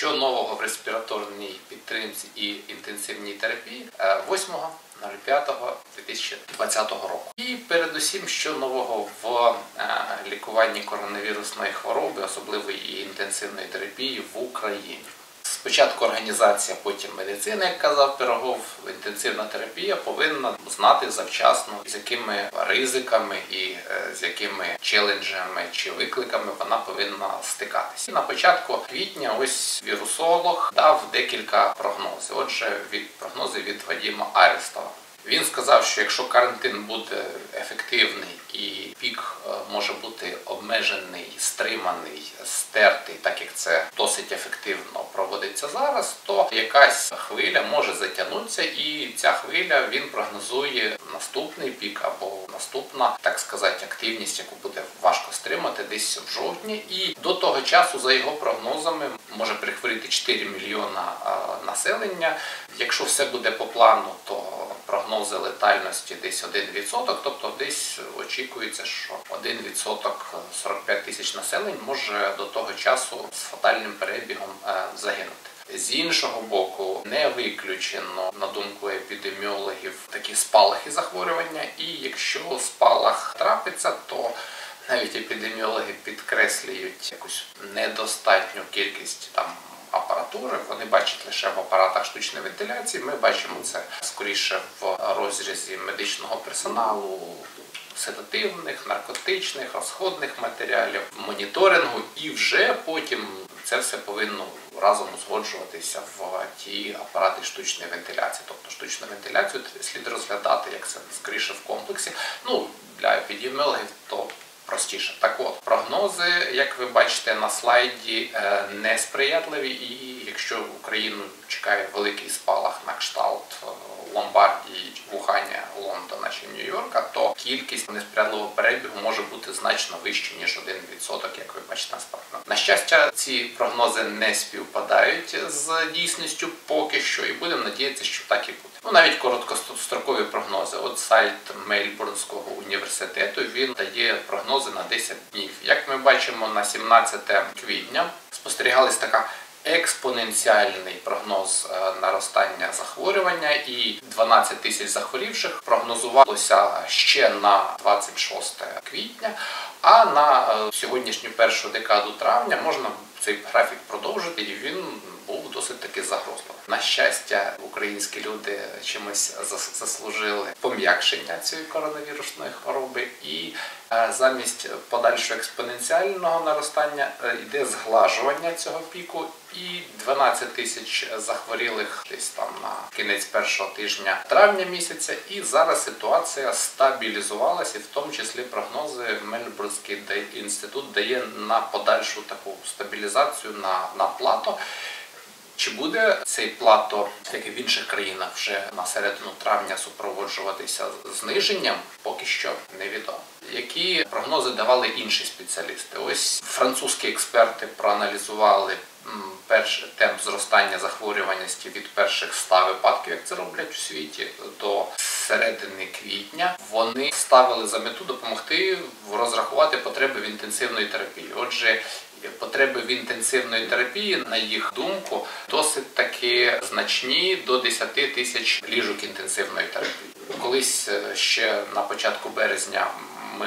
що нового в респіраторній підтримці і інтенсивній терапії е, 8.05.2020 року. І передусім, що нового в е, лікуванні коронавірусної хвороби, особливо її інтенсивної терапії в Україні. Спочатку організація, потім медицина, як казав Пирогов, інтенсивна терапія повинна знати завчасно, з якими ризиками і е, з якими челенджами чи викликами вона повинна стикатися. На початку квітня ось вірусолог дав декілька прогнозів. Отже, від прогнози від Вадима Арестова. Він сказав, що якщо карантин буде ефективний і пік е, може бути обмежений, стриманий, стертий, так як це досить ефективно проводиться зараз, то якась хвиля може затягнутися, і ця хвиля він прогнозує наступний пік або наступна, так сказати, активність, яку буде важко стримати десь в жовтні. І до того часу, за його прогнозами, може прихворіти 4 мільйона е, населення. Якщо все буде по плану, то прогнози летальності десь 1%, тобто десь очікується, що 1% 45 тисяч населень може до того часу з фатальним перебігом е, загинути. З іншого боку, не виключено, на думку епідеміологів, такі спалахи захворювання, і якщо спалах трапиться, то навіть епідеміологи підкреслюють якусь недостатню кількість там апаратури. Вони бачать лише в апаратах штучної вентиляції. Ми бачимо це скоріше в розрізі медичного персоналу. Седативних, наркотичних, розходних матеріалів, моніторингу, і вже потім це все повинно разом узгоджуватися в ті апарати штучної вентиляції. Тобто штучну вентиляцію слід розглядати як це скоріше в комплексі. Ну для епідеміологів то простіше. Так от прогнози, як ви бачите на слайді, е, несприятливі, і якщо Україну чекає великий спалах на кшталт Ломбардії, Вухання, Лондона чи Нью-Йорка, то кількість несприятливого перебігу може бути значно вище ніж 1%, як ви бачите насправді. На щастя, ці прогнози не співпадають з дійсністю поки що, і будемо надіятися, що так і буде. Ну навіть короткострокові прогнози. От сайт Мельбурнського університету він дає прогнози на 10 днів. Як ми бачимо, на 17 квітня спостерігалась така. Експоненціальний прогноз е, наростання захворювання і 12 тисяч захворівших прогнозувалося ще на 26 квітня. А на е, сьогоднішню першу декаду травня можна цей графік продовжити, і він був досить таки загрозливий. На щастя, українські люди чимось заслужили пом'якшення цієї коронавірусної хвороби, і е, замість подальшого експоненціального наростання йде зглажування цього піку. І 12 тисяч захворілих десь там на кінець першого тижня травня місяця, і зараз ситуація стабілізувалася, в тому числі прогнози Мельбурнський інститут дає на подальшу таку стабілізацію на, на плато. Чи буде цей плато, як і в інших країнах, вже на середину травня супроводжуватися зниженням, поки що невідомо. Які прогнози давали інші спеціалісти? Ось французькі експерти проаналізували перший темп зростання захворюваності від перших 100 випадків, як це роблять у світі, до середини квітня. Вони ставили за мету допомогти розрахувати потреби в інтенсивної терапії. Отже, потреби в інтенсивної терапії, на їх думку, досить таки значні до 10 тисяч ліжок інтенсивної терапії. Колись ще на початку березня ми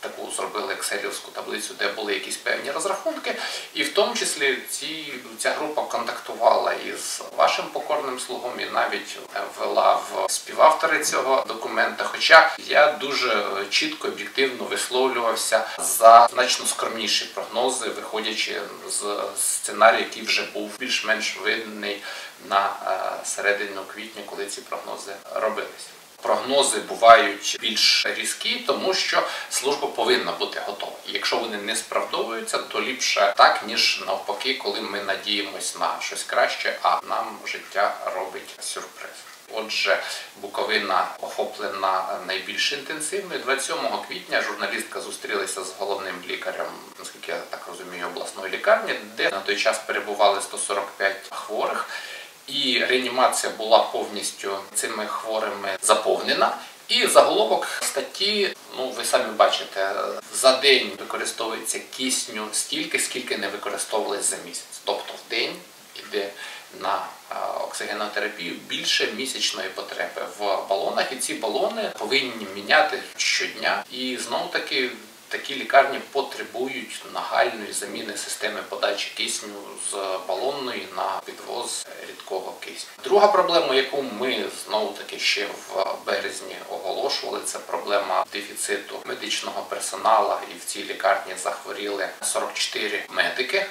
таку зробили екселівську таблицю, де були якісь певні розрахунки, і в тому числі ці, ця група контактувала із вашим покорним слугом і навіть вела в співавтори цього документа. Хоча я дуже чітко об'єктивно висловлювався за значно скромніші прогнози, виходячи з сценарію, який вже був більш-менш видний на середину квітня, коли ці прогнози робилися. Прогнози бувають більш різкі, тому що служба повинна бути готова. І якщо вони не справдовуються, то ліпше так ніж навпаки, коли ми надіємось на щось краще, а нам життя робить сюрприз. Отже, Буковина охоплена найбільш інтенсивно. 27 квітня журналістка зустрілася з головним лікарем, наскільки я так розумію, обласної лікарні, де на той час перебували 145 хворих і реанімація була повністю цими хворими заповнена. І заголовок статті, ну ви самі бачите, за день використовується кисню стільки, скільки не використовувалось за місяць. Тобто в день оксигенотерапію більше місячної потреби в балонах, і ці балони повинні міняти щодня. І знову таки такі лікарні потребують нагальної заміни системи подачі кисню з балонної на підвоз рідкого кисню. Друга проблема, яку ми знову таки ще в березні оголошували, це проблема дефіциту медичного персоналу. І в цій лікарні захворіли 44 медики.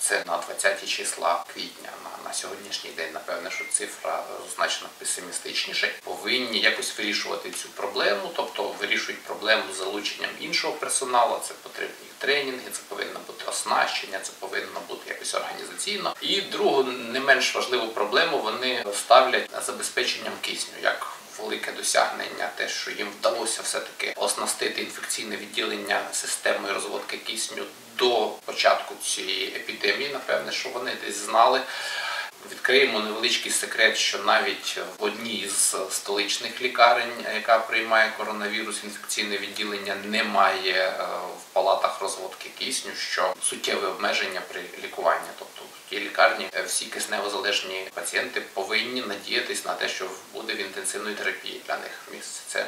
Це на 20 числа квітня. На, на сьогоднішній день, напевне, що цифра значно песимістичніша. Повинні якось вирішувати цю проблему, тобто вирішують проблему з залученням іншого персоналу. Це потрібні тренінги, це повинно бути оснащення, це повинно бути якось організаційно. І другу не менш важливу проблему вони ставлять забезпеченням кисню. як Велике досягнення, те, що їм вдалося все-таки оснастити інфекційне відділення системою розводки кисню до початку цієї епідемії. Напевне, що вони десь знали. Відкриємо невеличкий секрет, що навіть в одній з столичних лікарень, яка приймає коронавірус, інфекційне відділення, немає е, в палатах розводки кисню, що суттєве обмеження при лікуванні. Тобто в тій лікарні е, всі кисневозалежні пацієнти повинні надіятись на те, що буде в інтенсивної терапії для них місце. Це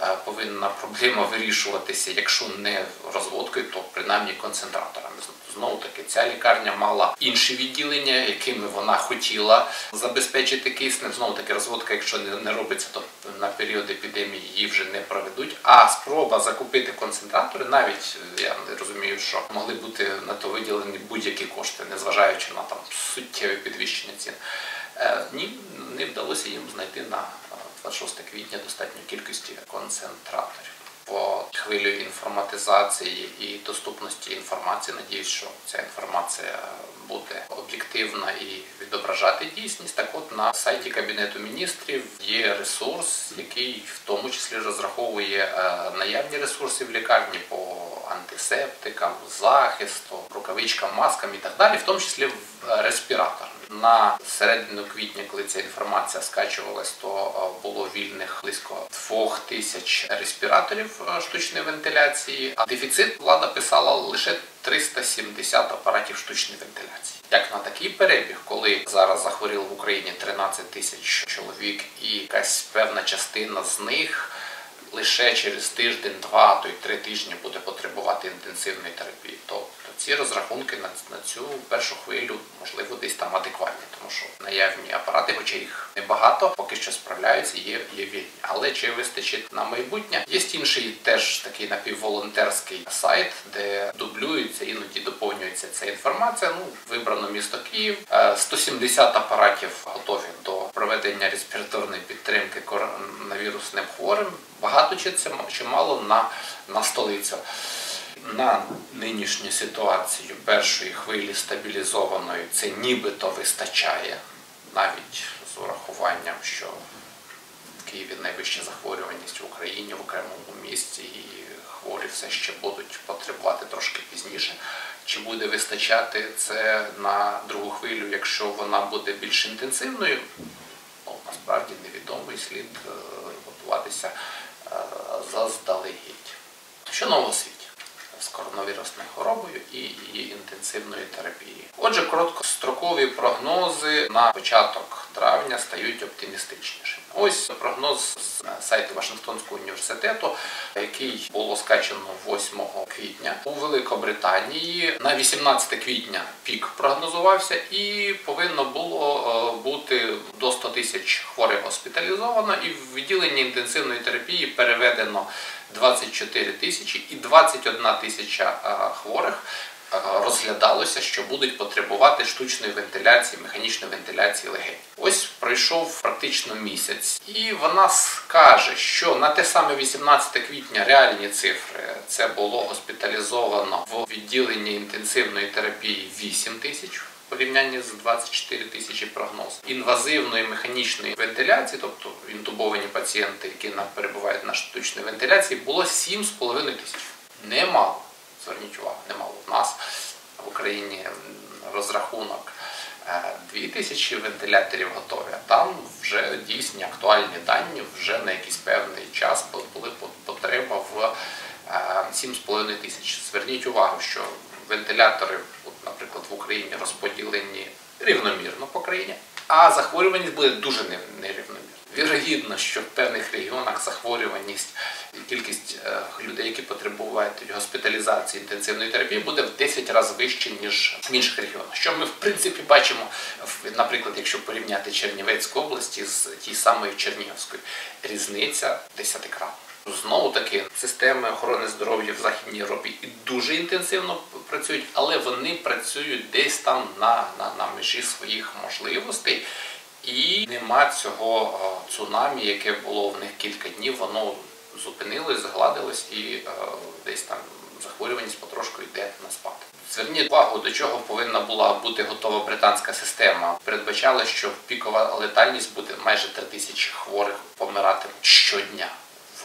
е, повинна проблема вирішуватися, якщо не розводкою, то принаймні концентраторами. Знову таки, ця лікарня мала інші відділення, якими вона хотіла забезпечити киснем. Знову таки, розводка, якщо не робиться, то на період епідемії її вже не проведуть. А спроба закупити концентратори, навіть я не розумію, що могли бути на то виділені будь-які кошти, незважаючи на там суттєве підвищення цін. Ні, не вдалося їм знайти на 26 квітня достатньої кількості концентраторів по хвилю інформатизації і доступності інформації. Надіюсь, що ця інформація буде об'єктивна і відображати дійсність. Так от на сайті Кабінету міністрів є ресурс, який в тому числі розраховує е, наявні ресурси в лікарні по антисептикам, захисту, рукавичкам, маскам і так далі, в тому числі в респіраторах. На середину квітня, коли ця інформація скачувалась, то е, було вільних близько двох тисяч респіраторів е, штучної вентиляції. А дефіцит влада писала лише 370 апаратів штучної вентиляції. Як на такий перебіг, коли зараз захворіло в Україні 13 тисяч чоловік, і якась певна частина з них лише через тиждень-два, то й три тижні буде потребувати інтенсивної терапії, то ці розрахунки на, на цю першу хвилю можливо десь там адекватні, тому що наявні апарати, хоча їх небагато, поки що справляються, є є вільні. Але чи вистачить на майбутнє? Є інший теж такий напівволонтерський сайт, де дублюється, іноді доповнюється ця інформація. Ну вибрано місто Київ, 170 е, апаратів готові до проведення респіраторної підтримки коронавірусним хворим. Багато чи це чи мало на, на столицю на нинішню ситуацію першої хвилі стабілізованої це нібито вистачає, навіть з урахуванням, що в Києві найвища захворюваність в Україні в окремому місці, і хворі все ще будуть потребувати трошки пізніше. Чи буде вистачати це на другу хвилю, якщо вона буде більш інтенсивною? Ну, насправді невідомо і слід е, готуватися заздалегідь. Що нового світі? з коронавірусною хворобою і її інтенсивної терапії. Отже, короткострокові прогнози на початок травня стають оптимістичнішими. Ось прогноз з сайту Вашингтонського університету, який було скачано 8 квітня у Великобританії. На 18 квітня пік прогнозувався, і повинно було е, бути до 100 тисяч хворих госпіталізовано, і в відділенні інтенсивної терапії переведено 24 тисячі і 21 тисяча хворих розглядалося, що будуть потребувати штучної вентиляції, механічної вентиляції легень. Ось пройшов практично місяць, і вона скаже, що на те саме 18 квітня реальні цифри це було госпіталізовано в відділенні інтенсивної терапії 8 тисяч порівнянні з 24 тисячі прогноз інвазивної механічної вентиляції, тобто інтубовані пацієнти, які перебувають на штучній вентиляції, було 7,5 тисяч. Немало. Зверніть увагу, немало. У нас в Україні розрахунок 2 е, вентиляторів готові, а там вже дійсні актуальні дані, вже на якийсь певний час були потреба в 7,5 е, тисяч. Зверніть увагу, що вентилятори, наприклад, в Україні розподілені рівномірно по країні. а захворюваність буде дуже нерівномірна. Вірогідно, що в певних регіонах захворюваність кількість е, людей, які потребують госпіталізації інтенсивної терапії, буде в 10 разів вище, ніж в інших регіонах. Що ми в принципі бачимо, наприклад, якщо порівняти Чернівецьку область з тією самою Чернігівською, різниця десятикратна. Знову таки системи охорони здоров'я в Західній Європі і дуже інтенсивно працюють, але вони працюють десь там на, на, на межі своїх можливостей. І нема цього цунамі, яке було в них кілька днів, воно зупинилось, згладилось і е, десь там захворюваність потрошку йде на спад. Зверніть увагу, до чого повинна була бути готова британська система. Передбачали, що пікова летальність буде майже 3 тисячі хворих помирати щодня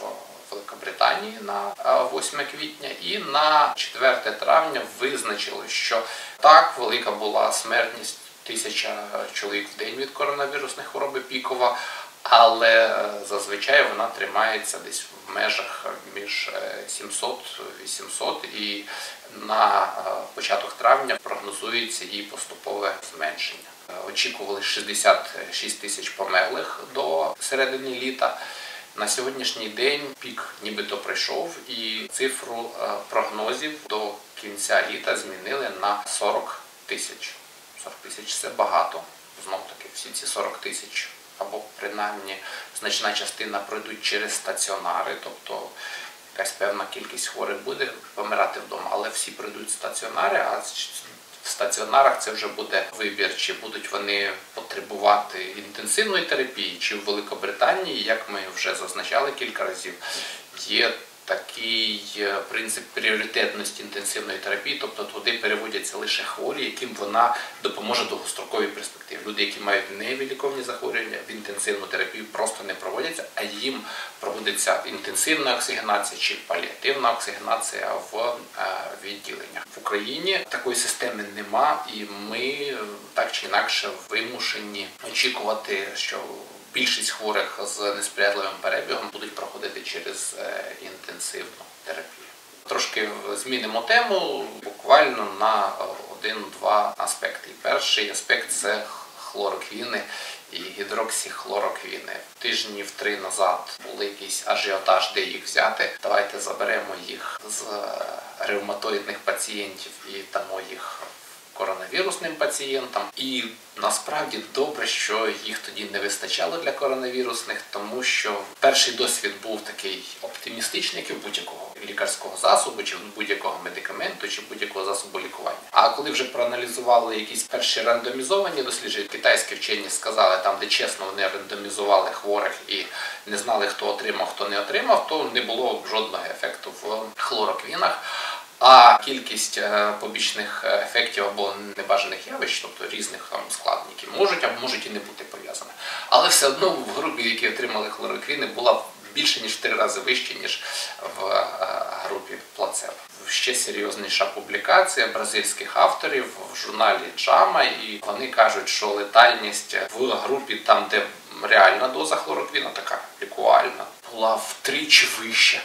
в Великобританії на 8 квітня, і на 4 травня визначили, що так велика була смертність тисяча чоловік в день від коронавірусної хвороби пікова, але зазвичай вона тримається десь в межах між 700-800 і на початок травня прогнозується її поступове зменшення. Очікували 66 тисяч померлих до середини літа. На сьогоднішній день пік нібито прийшов, і цифру прогнозів до кінця літа змінили на 40 тисяч. 40 тисяч це багато. Знов таки, всі ці 40 тисяч або принаймні значна частина пройдуть через стаціонари, тобто якась певна кількість хворих буде помирати вдома, але всі пройдуть стаціонари, а в стаціонарах це вже буде вибір, чи будуть вони потребувати інтенсивної терапії, чи в Великобританії, як ми вже зазначали кілька разів, є такий е, принцип пріоритетності інтенсивної терапії, тобто туди переводяться лише хворі, яким вона допоможе довгостроковій перспективі. Люди, які мають невіліковні захворювання, в інтенсивну терапію просто не проводяться, а їм проводиться інтенсивна оксигенація чи паліативна оксигенація в е, відділеннях. В Україні такої системи нема, і ми так чи інакше вимушені очікувати, що більшість хворих з несприятливим перебігом будуть проходити через е, інтенсивну терапію. Трошки змінимо тему буквально на один-два аспекти. Перший аспект це хлороквіни і гідроксихлороквіни. Тижнів три назад були якийсь ажіотаж, де їх взяти. Давайте заберемо їх з ревматоїдних пацієнтів і дамо їх коронавірусним пацієнтам. І насправді добре, що їх тоді не вистачало для коронавірусних, тому що перший досвід був такий оптимістичний, як і будь-якого лікарського засобу, чи будь-якого медикаменту, чи будь-якого засобу лікування. А коли вже проаналізували якісь перші рандомізовані дослідження, китайські вчені сказали, там де чесно вони рандомізували хворих і не знали, хто отримав, хто не отримав, то не було жодного ефекту в хлороквінах. А кількість е, побічних ефектів або небажаних явищ, тобто різних там складників, можуть або можуть і не бути пов'язані. Але все одно в групі, які отримали хлороквіни, була більше ніж в три рази вище, ніж в е, групі плацебо. Ще серйозніша публікація бразильських авторів в журналі Джама, і вони кажуть, що летальність в групі, там, де реальна доза хлороквіну, така лікуальна, була втричі вища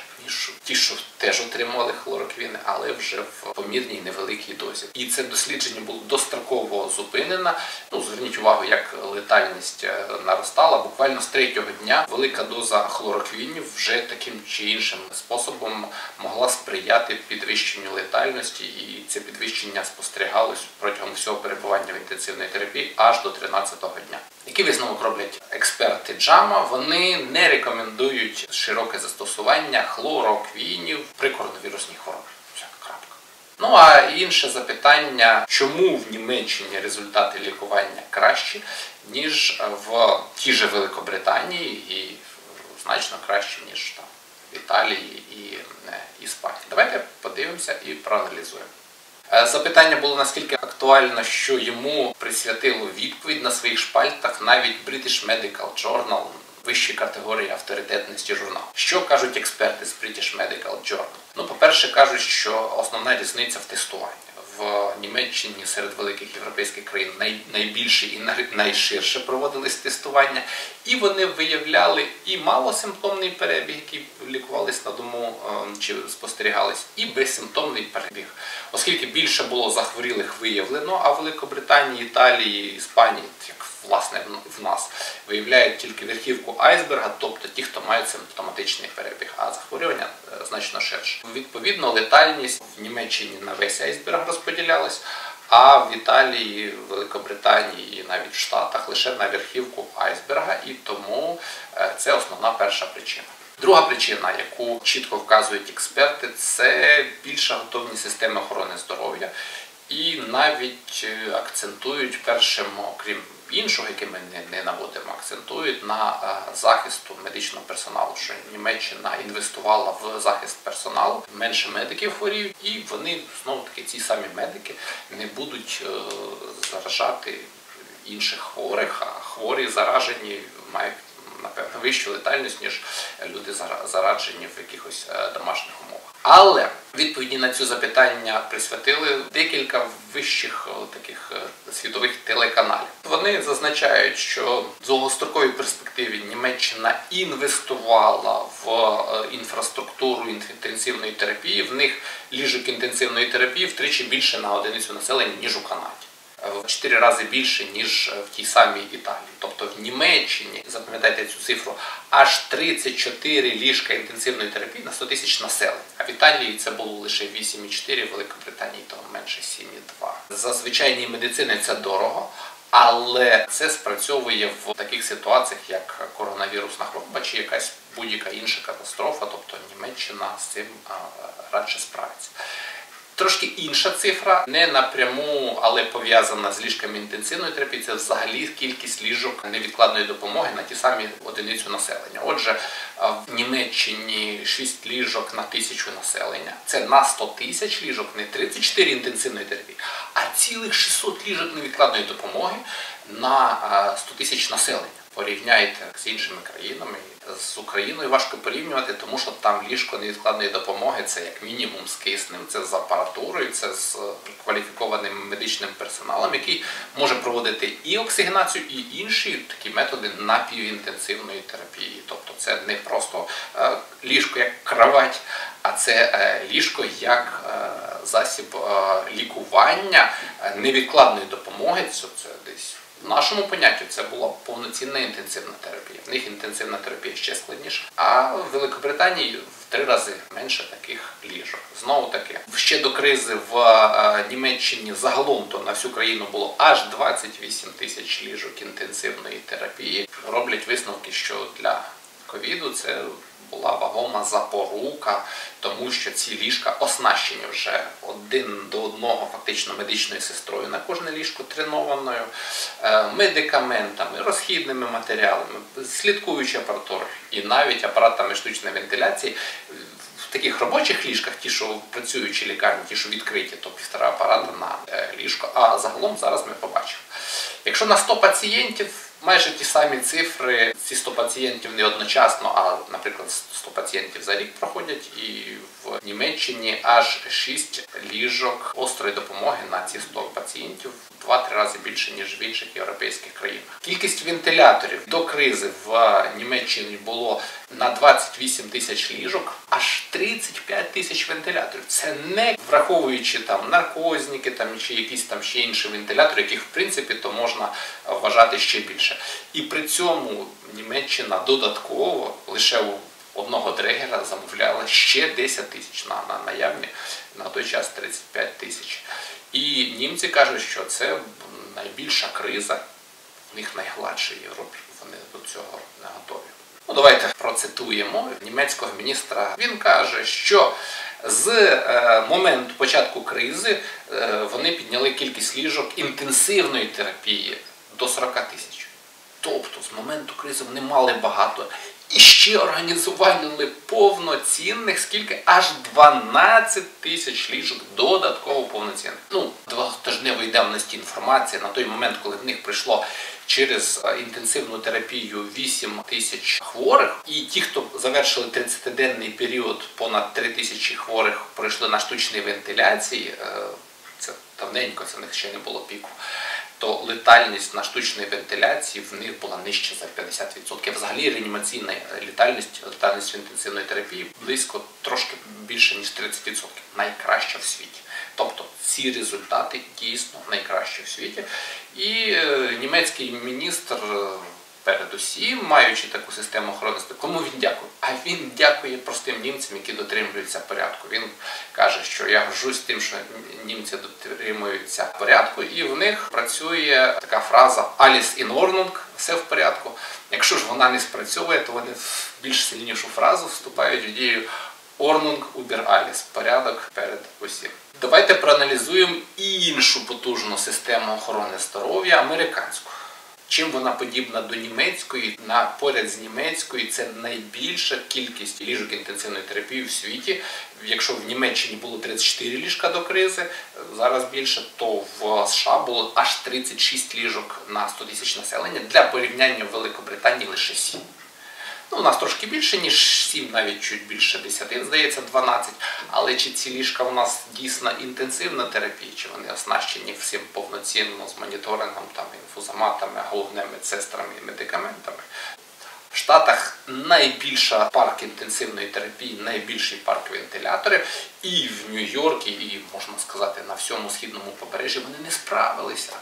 ті, що теж отримували хлороквіни, але вже в помірній невеликій дозі. І це дослідження було достроково зупинено. Ну зверніть увагу, як летальність е, наростала. Буквально з третього дня велика доза хлороквінів вже таким чи іншим способом могла сприяти підвищенню летальності, і це підвищення спостерігалось протягом всього перебування в інтенсивній терапії аж до 13-го дня. Який висновок роблять експерти Джама? Вони не рекомендують широке застосування хлороквінів при коронавірусній хворобі. Ну а інше запитання, чому в Німеччині результати лікування кращі, ніж в тій же Великобританії і значно краще, ніж там в Італії і е, Іспанії. Давайте подивимося і проаналізуємо. Е, запитання було наскільки актуально, що йому присвятило відповідь на своїх шпальтах навіть British Medical Journal, вищої категорії авторитетності журнал. Що кажуть експерти з British Medical Journal? Ну, по-перше, кажуть, що основна різниця в тестуванні. В Німеччині серед великих європейських країн найбільше і найширше проводились тестування, і вони виявляли і малосимптомний перебіг, який лікувались на дому ем, чи спостерігались, і безсимптомний перебіг, оскільки більше було захворілих виявлено, а в Великобританії, Італії, Іспанії, як власне в нас виявляють тільки верхівку айсберга, тобто ті, хто мають симптоматичний перебіг, а захворювання е, значно ширше. Відповідно, летальність в Німеччині на весь айсберг розподілялась. А в Італії, Великобританії і навіть в Штатах лише на верхівку айсберга, і тому е, це основна перша причина. Друга причина, яку чітко вказують експерти, це більша готовність системи охорони здоров'я. І навіть е, акцентують першим, окрім іншого, який ми не, наводимо, акцентують на е, захисту медичного персоналу, що Німеччина інвестувала в захист персоналу, менше медиків хворіють, і вони знову таки ці самі медики не будуть е, заражати інших хворих, а хворі заражені мають напевно вищу летальність, ніж люди зараджені в якихось домашніх умовах. Але відповіді на цю запитання присвятили декілька вищих таких е, світових телеканалів. Вони зазначають, що в довгостроковій перспективі Німеччина інвестувала в е, інфраструктуру інтенсивної терапії. В них ліжок інтенсивної терапії втричі більше на одиницю населення ніж у Канаді в 4 рази більше, ніж в тій самій Італії. Тобто в Німеччині, запам'ятайте цю цифру, аж 34 ліжка інтенсивної терапії на 100 тисяч населення. А в Італії це було лише 8,4, в Великобританії то менше 7,2. За звичайній медицини це дорого. Але це спрацьовує в таких ситуаціях, як коронавірусна хвороба чи якась будь-яка інша катастрофа, тобто Німеччина з цим радше справиться. Трошки інша цифра, не напряму, але пов'язана з ліжками інтенсивної терапії, це взагалі кількість ліжок невідкладної допомоги на ті самі одиницю населення. Отже, в Німеччині 6 ліжок на тисячу населення. Це на 100 тисяч ліжок, не 34 інтенсивної терапії, а цілих 600 ліжок невідкладної допомоги на 100 тисяч населення порівняйте з іншими країнами. З Україною важко порівнювати, тому що там ліжко невідкладної допомоги це як мінімум з киснем, це з апаратурою, це з кваліфікованим медичним персоналом, який може проводити і оксигенацію, і інші такі методи напівінтенсивної терапії. Тобто це не просто е, ліжко як кровать, а це е, ліжко як е, засіб лікування невідкладної допомоги. Це десь. В нашому понятті це була повноцінна інтенсивна терапія. В них інтенсивна терапія ще складніша. А в Великобританії в три рази менше таких ліжок. Знову таки, ще до кризи в е, Німеччині загалом то на всю країну було аж 28 тисяч ліжок інтенсивної терапії. Роблять висновки, що для ковіду це була вагома запорука, тому що ці ліжка оснащені вже один до одного, фактично медичною сестрою на кожне ліжко тренованою, е, медикаментами, розхідними матеріалами, слідкуючи апаратур і навіть апаратами штучної вентиляції. В таких робочих ліжках, ті, що працюючі лікарні, ті, що відкриті, то півтора апарата на е, ліжко. А загалом зараз ми побачимо. Якщо на 100 пацієнтів майже ті самі цифри, ці 100 пацієнтів не одночасно, а, наприклад, 100 пацієнтів за рік проходять, і в Німеччині аж 6 ліжок острої допомоги на ці 100 пацієнтів два-три рази більше, ніж в інших європейських країнах. Кількість вентиляторів до кризи в Німеччині було на 28 тисяч ліжок, аж 35 тисяч вентиляторів. Це не враховуючи там наркозники там чи якісь там ще інші вентилятори, яких в принципі то можна вважати ще більше. І при цьому Німеччина додатково лише у одного дрегера замовляла ще 10 тисяч на, на наявні, на той час 35 тисяч. І німці кажуть, що це найбільша криза, в них найгладша в Європі. Вони до цього не готові. Ну, Давайте процитуємо німецького міністра. Він каже, що з е, моменту початку кризи е, вони підняли кількість ліжок інтенсивної терапії до 40 тисяч. Тобто з моменту кризи вони мали багато і ще організували повноцінних, скільки аж 12 тисяч ліжок додатково повноцінних. Ну, двотижневої давності інформації на той момент, коли в них прийшло через е, інтенсивну терапію 8 тисяч хворих, і ті, хто завершили 30-денний період, понад 3 тисячі хворих пройшли на штучній вентиляції. Е, це давненько, це в них ще не було піку то летальність на штучній вентиляції в них була нижче за 50%. Взагалі реанімаційна летальність, летальність в інтенсивної терапії близько трошки більше ніж 30%. Найкраща в світі. Тобто ці результати дійсно найкращі в світі. І е, німецький міністр е, передусім, маючи таку систему охорони кому він дякує? А він дякує простим німцям, які дотримуються порядку. Він каже, що я горжусь тим, що німці дотримуються порядку, і в них працює така фраза «Alles in Ordnung», все в порядку. Якщо ж вона не спрацьовує, то вони в більш сильнішу фразу вступають в дію Ordnung über alles – порядок перед усім. Давайте проаналізуємо іншу потужну систему охорони здоров'я американську. Чим вона подібна до німецької, на поряд з німецькою це найбільша кількість ліжок інтенсивної терапії в світі. Якщо в Німеччині було 34 ліжка до кризи, зараз більше, то в США було аж 36 ліжок на 100 тисяч населення. Для порівняння в Великобританії лише 7. Ну, у нас трошки більше, ніж 7, навіть чуть більше 10, здається, 12. Але чи ці ліжка у нас дійсно інтенсивна терапія, чи вони оснащені всім повноцінно з моніторингом, там, інфузоматами, головними медсестрами і медикаментами? В Штатах найбільша парк інтенсивної терапії, найбільший парк вентиляторів, і в Нью-Йорку, і можна сказати, на всьому східному побережжі вони не справилися.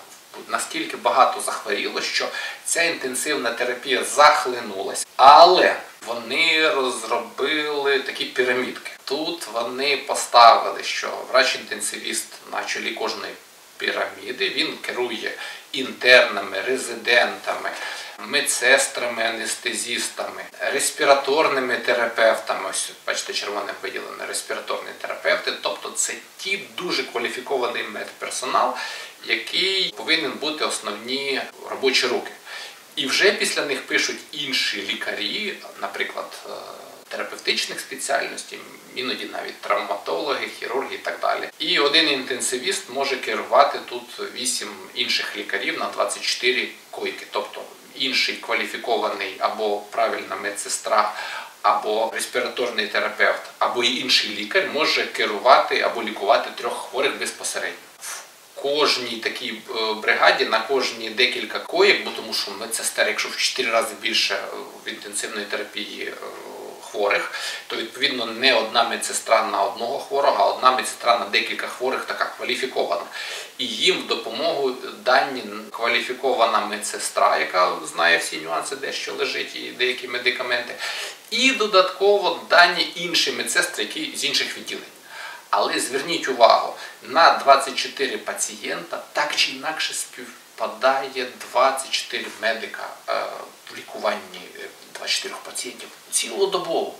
Наскільки багато захворіло, що ця інтенсивна терапія захлинулася, але вони розробили такі пірамідки. Тут вони поставили, що врач-інтенсивіст на чолі кожної піраміди він керує інтернами, резидентами, медсестрами, анестезістами, респіраторними терапевтами. Ось бачите, червоним виділено респіраторні терапевти. Тобто це ті дуже кваліфікований медперсонал, який повинен бути основні робочі руки. І вже після них пишуть інші лікарі, наприклад, е, терапевтичних спеціальностей, іноді навіть травматологи, хірурги і так далі. І один інтенсивіст може керувати тут 8 інших лікарів на 24 койки, тобто інший кваліфікований або правильна медсестра. Або респіраторний терапевт, або інший лікар може керувати або лікувати трьох хворих безпосередньо кожній такій е, бригаді на кожні декілька коїк, бо тому що медсестер, якщо в 4 рази більше е, в інтенсивної терапії е, хворих, то відповідно не одна медсестра на одного хворого, а одна медсестра на декілька хворих така кваліфікована. І їм в допомогу дані кваліфікована медсестра, яка знає всі нюанси, де що лежить, і деякі медикаменти, і додатково дані інші медсестри, які з інших відділень. Але зверніть увагу, на 24 пацієнта так чи інакше співпадає 24 медика е, в лікуванні 24 е, пацієнтів цілодобово.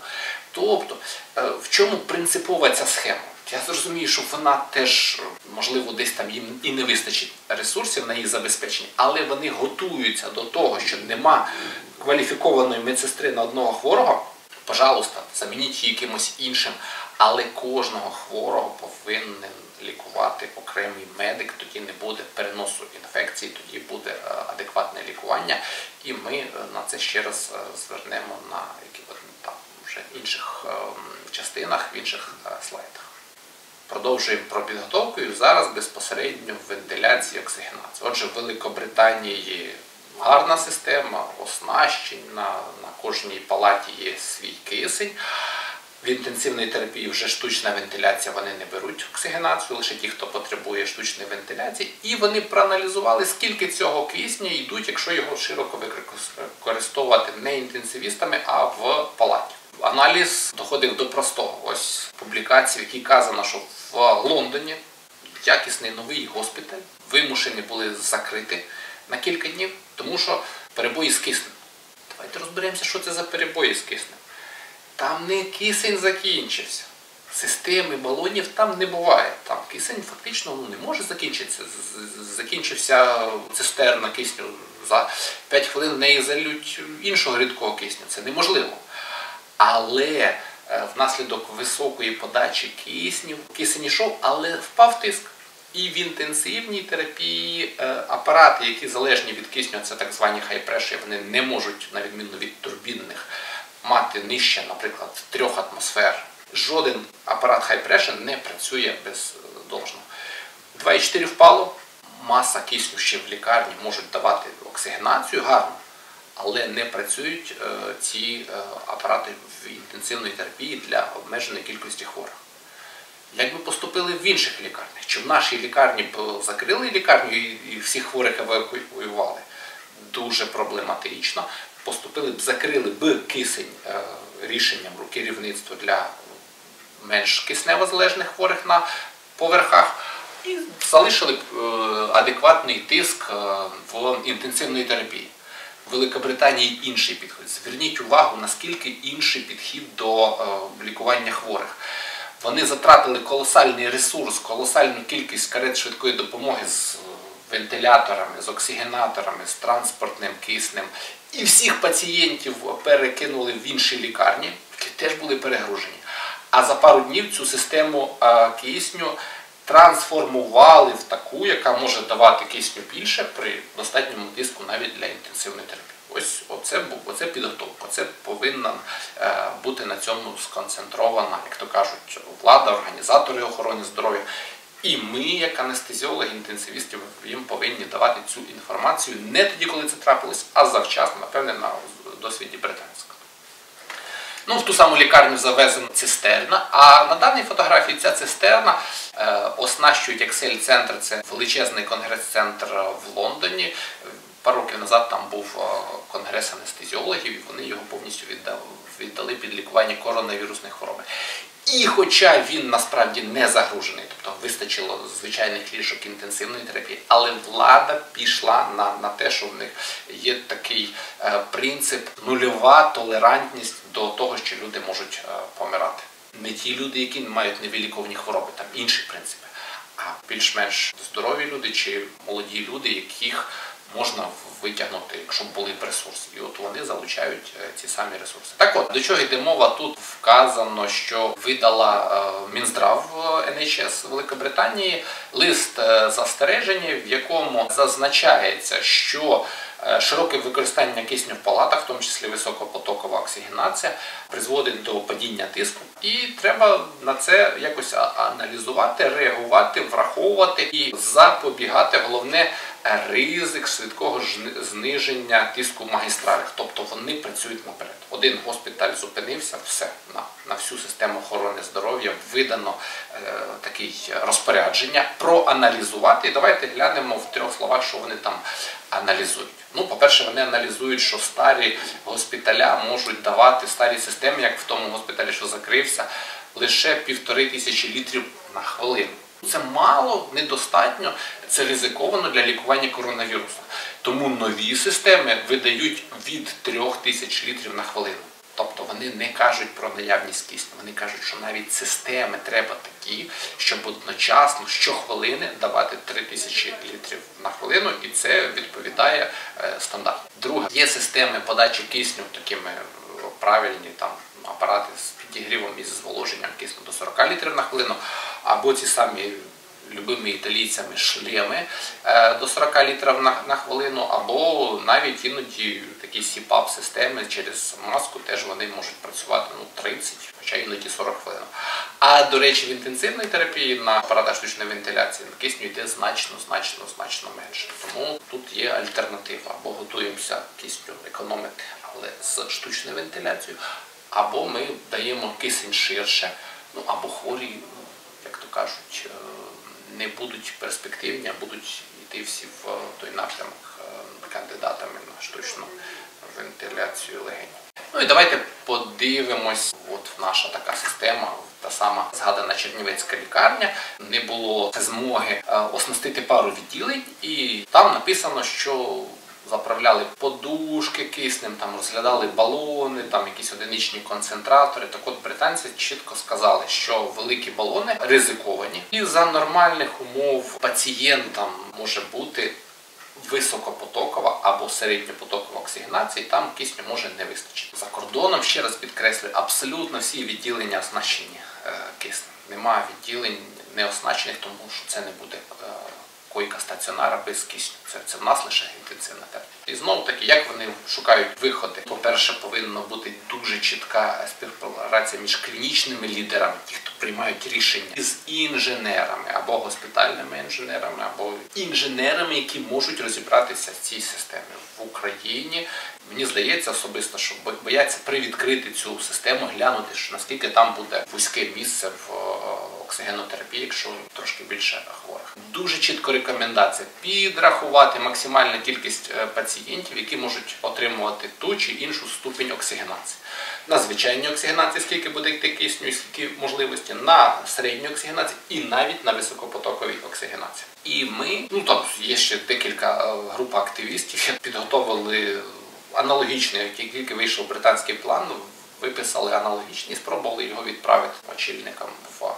Тобто, е, в чому принципова ця схема? Я зрозумію, що вона теж, можливо, десь там їм і не вистачить ресурсів на її забезпечення, але вони готуються до того, що нема кваліфікованої медсестри на одного хворого. Пожалуйста, замініть її якимось іншим. Але кожного хворого повинен лікувати окремий медик, тоді не буде переносу інфекції, тоді буде е, адекватне лікування. І ми е, на це ще раз е, звернемо на вже інших частинах, в інших слайдах. Продовжуємо про підготовку і зараз безпосередньо вентиляції оксигенації. Отже, в Великобританії гарна система, оснащена, на кожній палаті є свій кисень. В інтенсивної терапії вже штучна вентиляція, вони не беруть оксигенацію, лише ті, хто потребує штучної вентиляції. І вони проаналізували, скільки цього кисня йдуть, якщо його широко використовувати не інтенсивістами, а в палаті. Аналіз доходив до простого. Ось публікації, в якій казано, що в Лондоні якісний новий госпіталь вимушені були закрити на кілька днів, тому що перебої з киснем. Давайте розберемося, що це за перебої з киснем. Там не кисень закінчився. Системи балонів там не буває. Там кисень фактично ну, не може закінчитися. Закінчився цистерна кисню. За 5 хвилин в неї залють іншого рідкого кисню. Це неможливо. Але е, внаслідок високої подачі кисню, кисень йшов, але впав тиск. І в інтенсивній терапії е, апарати, які залежні від кисню, це так звані хайпреші, вони не можуть, на відміну від турбінних мати нижче, наприклад, трьох атмосфер. Жоден апарат High Pressure не працює без должного. 2,4 впало, маса кисню ще в лікарні можуть давати оксигенацію гарно, але не працюють е, ці е, апарати в інтенсивної терапії для обмеженої кількості хворих. Як би поступили в інших лікарнях? Чи в нашій лікарні б закрили лікарню і всіх хворих евакуювали? Дуже проблематично. Поступили б, закрили б кисень е, рішенням керівництва для менш киснево залежних хворих на поверхах і залишили б е, адекватний тиск е, в інтенсивної терапії. В Великобританії інший підхід. Зверніть увагу, наскільки інший підхід до лікування хворих. Вони затратили колосальний ресурс, колосальну кількість карет швидкої допомоги з вентиляторами, з оксигенаторами, з транспортним киснем. І всіх пацієнтів перекинули в інші лікарні, які теж були перегружені. А за пару днів цю систему кисню трансформували в таку, яка може давати кисню більше при достатньому тиску навіть для інтенсивної терапії. Ось оце, оце підготовка. Це повинна е, бути на цьому сконцентрована, як то кажуть, влада, організатори охорони здоров'я. І ми, як анестезіологи, інтенсивісти, їм повинні давати цю інформацію не тоді, коли це трапилось, а завчасно, напевне, на досвіді британського. Ну, в ту саму лікарню завезена цистерна, а на даній фотографії ця цистерна е, оснащують Excel-центр, це величезний конгрес-центр в Лондоні. Пару років назад там був е, конгрес анестезіологів, і вони його повністю віддали, віддали під лікування коронавірусної хвороби. І хоча він насправді не загружений, тобто вистачило звичайних ліжок інтенсивної терапії, але влада пішла на на те, що в них є такий е, принцип нульова толерантність до того, що люди можуть е, помирати. Не ті люди, які мають невиліковні хвороби, там інші принципи, а більш-менш здорові люди чи молоді люди, яких можна витягнути, якщо були б ресурси. І от вони залучають е, ці самі ресурси. Так от, до чого йде мова? Тут вказано, що видала е, Мінздрав НХС Великобританії лист е, застереження, в якому зазначається, що Широке використання кисню в палатах, в тому числі високопотокова оксигенація, призводить до падіння тиску, і треба на це якось аналізувати, реагувати, враховувати і запобігати. Головне ризик швидкого зниження тиску в магістралях. Тобто вони працюють наперед. Один госпіталь зупинився, все на на всю систему охорони здоров'я видано е, таке розпорядження проаналізувати. І давайте глянемо в трьох словах, що вони там аналізують. Ну, по-перше, вони аналізують, що старі госпіталя можуть давати старі системи, як в тому госпіталі, що закрився, лише півтори тисячі літрів на хвилину. Це мало, недостатньо, це ризиковано для лікування коронавірусу. Тому нові системи видають від 3 тисяч літрів на хвилину. Тобто вони не кажуть про наявність кисню, вони кажуть, що навіть системи треба такі, щоб одночасно щохвилини давати 3 тисячі літрів на хвилину, і це відповідає е, стандарту. Друге, є системи подачі кисню такими е, правильні там апарати з підігрівом і зволоженням кисню до 40 літрів на хвилину, або ці самі любими італійцями шлеми е, до 40 літрів на, хвилину, або навіть іноді такі сіпап системи через маску теж вони можуть працювати ну, 30, хоча іноді 40 хвилин. А до речі, в інтенсивній терапії на апаратах штучної вентиляції кисню йде значно, значно, значно менше. Тому тут є альтернатива. Або готуємося кисню економити, але з штучною вентиляцією, або ми даємо кисень ширше, ну або хворі, як то кажуть, е, не будуть перспективні, а будуть йти всі в той напрямок е, кандидатами на штучну вентиляцію легень. Ну і давайте подивимось, от наша така система, та сама згадана Чернівецька лікарня, не було змоги е, оснастити пару відділень, і там написано, що заправляли подушки киснем, там розглядали балони, там якісь одиничні концентратори. Так от британці чітко сказали, що великі балони ризиковані, і за нормальних умов пацієнтам може бути. Високопотокова або середньопотокова оксигенація, і там кисню може не вистачити. За кордоном, ще раз підкреслюю, абсолютно всі відділення оснащені е, киснем. Немає відділень не оснащених, тому що це не буде е, койка стаціонара без кисню. Це це в нас лише інтенсивна терапія. І знову таки, як вони шукають виходи, по-перше, повинна бути дуже чітка співпраця між клінічними лідерами, ті, хто приймають рішення, з інженерами або госпітальними інженерами, або інженерами, які можуть розібратися в цій системі в Україні. Мені здається особисто, що бояться привідкрити цю систему, глянути, що наскільки там буде вузьке місце в оксигенотерапії, якщо трошки більше хворих. Дуже чітко рекомендація підрахувати максимальну кількість е, пацієнтів, які можуть отримувати ту чи іншу ступінь оксигенації. На звичайній оксигенації, скільки буде йти кисню, і скільки можливості, на середній оксигенації і навіть на високопотоковій оксигенації. І ми, ну там є ще декілька е, груп активістів, підготовили аналогічний, як тільки вийшов британський план, виписали аналогічний, спробували його відправити очільникам в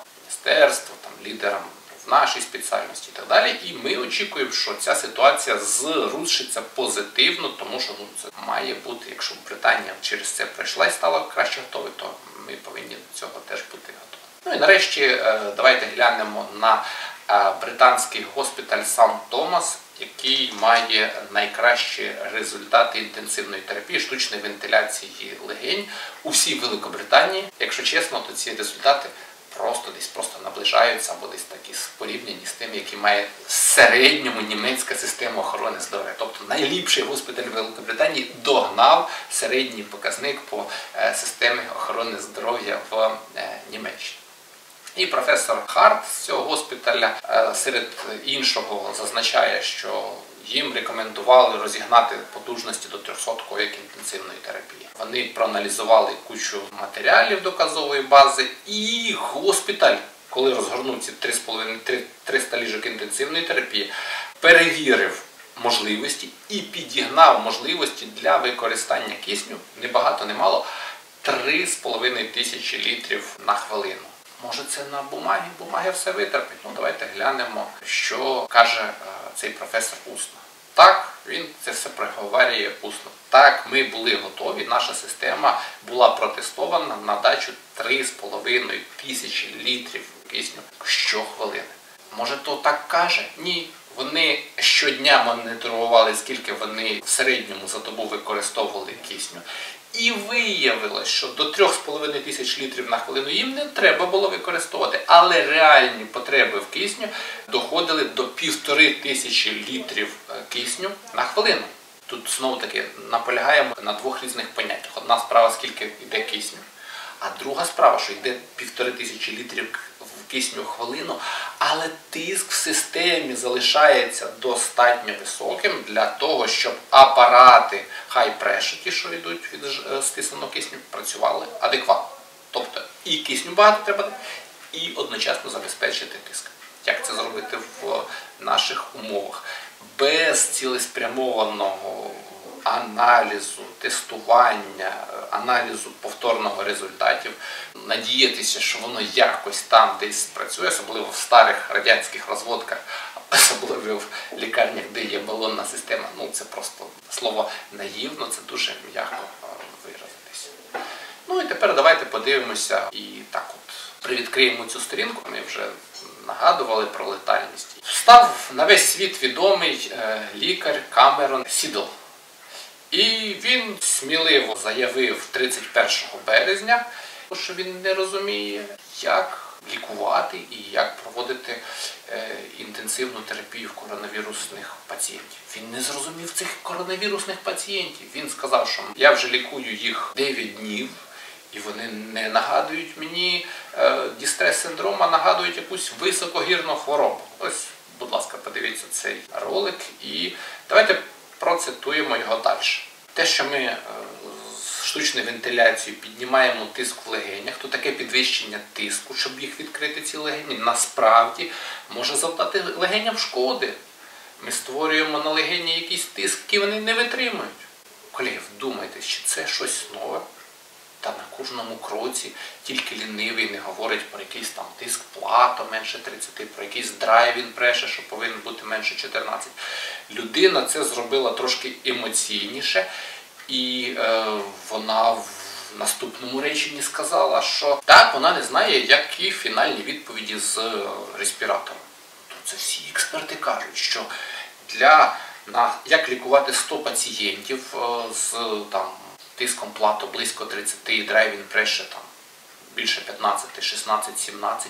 міністерство, там лідерам в нашій спеціальності і так далі. І ми очікуємо, що ця ситуація зрушиться позитивно, тому що ну це має бути, якщо Британія через це пройшла і стала краще готовою, то ми повинні до цього теж бути готові. Ну і нарешті е, давайте глянемо на е, британський госпіталь Сан Томас, який має найкращі результати інтенсивної терапії, штучної вентиляції легень у всій Великобританії. Якщо чесно, то ці результати просто десь просто наближаються або десь такі порівняні з тим, які має середньому німецька система охорони здоров'я. Тобто найліпший госпіталь Великобританії догнав середній показник по е, системі охорони здоров'я в е, Німеччині. І професор Харт з цього госпіталя е, серед іншого зазначає, що їм рекомендували розігнати потужності до 300 коїк інтенсивної терапії. Вони проаналізували кучу матеріалів доказової бази, і госпіталь, коли розгорнув ці 3,5 300 ліжок інтенсивної терапії, перевірив можливості і підігнав можливості для використання кисню не багато, не мало 3,5 тисячі літрів на хвилину. Може, це на бумагі, бумаги все витерпить. Ну давайте глянемо, що каже е, цей професор усно. Так, він це все проговорює усно. Так, ми були готові, наша система була протестована на дачу 3,5 тисячі літрів кисню щохвилини. Може, то так каже? Ні. Вони щодня моніторували, скільки вони в середньому за добу використовували кисню. І виявилось, що до 3,5 тисяч літрів на хвилину їм не треба було використовувати, але реальні потреби в кисню доходили до півтори тисячі літрів е, кисню на хвилину. Тут знову таки наполягаємо на двох різних поняттях. Одна справа, скільки йде кисню, а друга справа, що йде півтори тисячі літрів кисню хвилину, але тиск в системі залишається достатньо високим для того, щоб апарати high pressure, ті, що йдуть від е, стисаного кисню, працювали адекватно. Тобто і кисню багато треба, і одночасно забезпечити тиск. Як це зробити в наших умовах? Без цілеспрямованого аналізу, тестування, аналізу повторного результатів, надіятися, що воно якось там десь працює, особливо в старих радянських розводках, особливо в лікарнях, де є балонна система. Ну це просто слово наївно, це дуже м'яко виразитися. Ну і тепер давайте подивимося і так от привідкриємо цю сторінку. Ми вже нагадували про летальність. Став на весь світ відомий е, лікар Камерон Сідл. І він сміливо заявив 31 березня, що він не розуміє, як лікувати і як проводити е, інтенсивну терапію в коронавірусних пацієнтів. Він не зрозумів цих коронавірусних пацієнтів. Він сказав, що я вже лікую їх 9 днів. І вони не нагадують мені е, дістрес-синдром, а нагадують якусь високогірну хворобу. Ось, будь ласка, подивіться цей ролик і давайте процитуємо його далі. Те, що ми е, з штучною вентиляцією піднімаємо тиск в легенях, то таке підвищення тиску, щоб їх відкрити ці легені, насправді може завдати легеням шкоди. Ми створюємо на легені якийсь тиск, який вони не витримують. Колеги, вдумайтесь, чи це щось нове? Та на кожному кроці тільки лінивий не говорить про якийсь там тиск плато менше 30, про якийсь драйвін преше, що повинен бути менше 14. Людина це зробила трошки емоційніше, і е, вона в наступному реченні сказала, що так, вона не знає, які фінальні відповіді з респіратором. То це всі експерти кажуть, що для на як лікувати 100 пацієнтів е, з там тиском плато близько 30, драйвін преше там більше 15, 16, 17.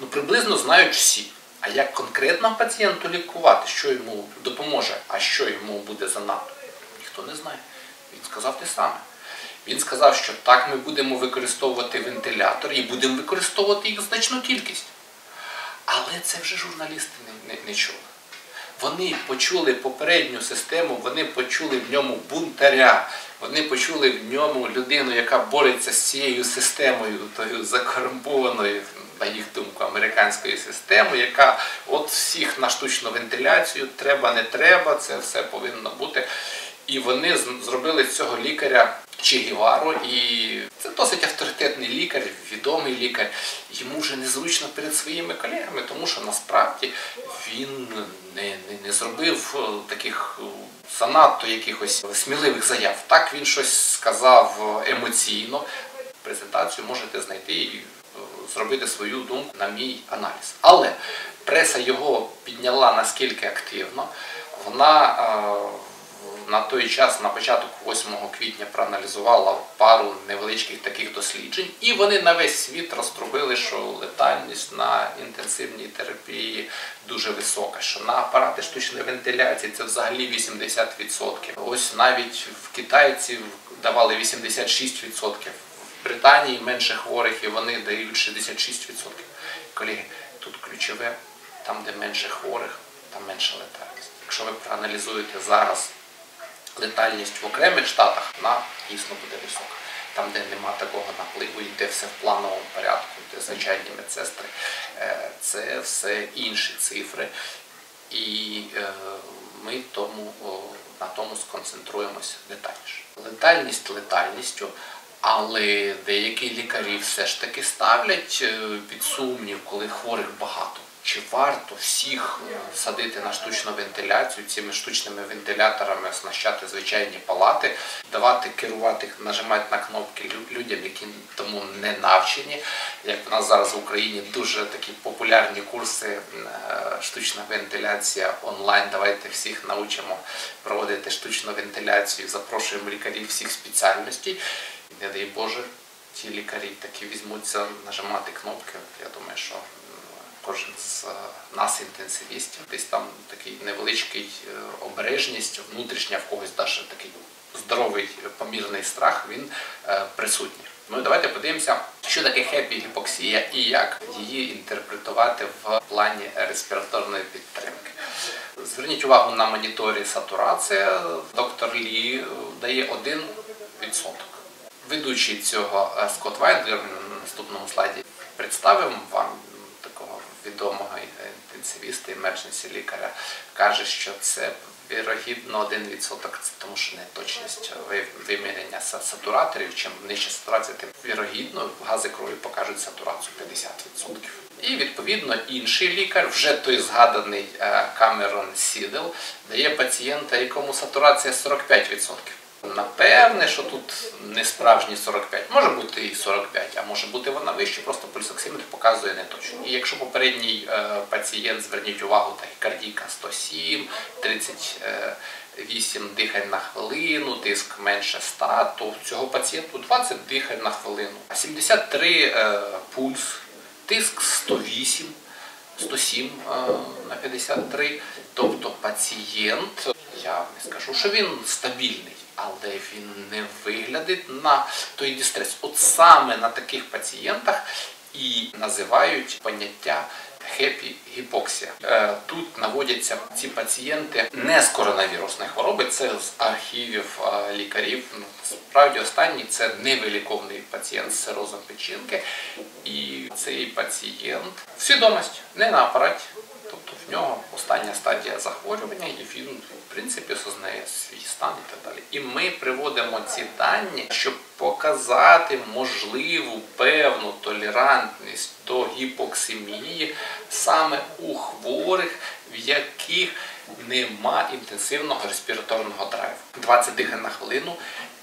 Ну приблизно знають всі. А як конкретно пацієнту лікувати, що йому допоможе, а що йому буде занадто, ніхто не знає. Він сказав те саме. Він сказав, що так ми будемо використовувати вентилятор і будемо використовувати їх значну кількість. Але це вже журналісти не, не, не чули. Вони почули попередню систему, вони почули в ньому бунтаря, вони почули в ньому людину, яка бореться з цією системою, тою закорумпованою, на їх думку, американською системою, яка от всіх на штучну вентиляцію, треба, не треба, це все повинно бути. І вони зробили цього лікаря Че Гівару, і це досить авторитетний лікар, відомий лікар. Йому вже незручно перед своїми колегами, тому що насправді він не, не, не зробив е, таких занадто якихось сміливих заяв. Так він щось сказав емоційно. Презентацію можете знайти і е, зробити свою думку на мій аналіз. Але преса його підняла наскільки активно, вона е, на той час, на початок 8 квітня, проаналізувала пару невеличких таких досліджень, і вони на весь світ розтрубили, що летальність на інтенсивній терапії дуже висока, що на апарати штучної вентиляції це взагалі 80%. Ось навіть в китайців давали 86%. В Британії менше хворих і вони дають 66%. Колеги, тут ключове, там, де менше хворих, там менша летальність. Якщо ви проаналізуєте зараз летальність в окремих штатах, вона дійсно буде висока. Там, де нема такого напливу, і де все в плановому порядку, де звичайні медсестри, е, це все інші цифри. І е, ми тому, на тому сконцентруємося детальніше. Летальність летальністю, але деякі лікарі все ж таки ставлять е, під сумнів, коли хворих багато. Чи варто всіх е, садити на штучну вентиляцію, цими штучними вентиляторами оснащати звичайні палати, давати керувати, нажимати на кнопки людям, які тому не навчені. Як в нас зараз в Україні дуже такі популярні курси е, штучна вентиляція онлайн. Давайте всіх научимо проводити штучну вентиляцію, запрошуємо лікарів всіх спеціальностей. Не дай Боже, ті лікарі такі візьмуться нажимати кнопки. Я думаю, що кожен з е, нас, інтенсивістів, десь там такий невеличкий е, обережність, внутрішня в когось навіть такий здоровий е, помірний страх, він присутній. Ну і давайте подивимося, що таке happy гіпоксія і як її інтерпретувати в плані респіраторної підтримки. Зверніть увагу на моніторі сатурація. Доктор Лі дає 1%. Ведучий цього Скотт Вайнгарт на наступному слайді представив вам відомого інтенсивіста, емердженсі лікаря, каже, що це вірогідно 1%, це тому що неточність ви- виміряння сатураторів. Чим нижча сатурація, тим вірогідно гази крові покажуть сатурацію 50%. І відповідно інший лікар, вже той згаданий Камерон Сідел, дає пацієнта, якому сатурація 45%. Напевне, що тут не справжні 45, може бути і 45, а може бути вона вище, просто пульсоксиметр показує не точно. І якщо попередній е, пацієнт, зверніть увагу, тахікардійка 107, 38 дихань на хвилину, тиск менше 100, то в цього пацієнту 20 дихань на хвилину, а 73 е, пульс, тиск 108. 107 е, на 53. Тобто пацієнт, я не скажу, що він стабільний, але він не виглядить на той дистрес. От саме на таких пацієнтах і називають поняття хепі гіпоксія. Е, Тут наводяться ці пацієнти не з коронавірусної хвороби, це з архівів е, лікарів. Ну, Справді останній це невиліковний пацієнт з цирозом печінки. І цей пацієнт в свідомості, не на апараті. Тобто в нього остання стадія захворювання, і він, в принципі, сознає свій стан і так далі. І ми приводимо ці дані, щоб показати можливу певну толерантність до гіпоксимії саме у хворих, в яких нема інтенсивного респіраторного драйву. 20 дихань на хвилину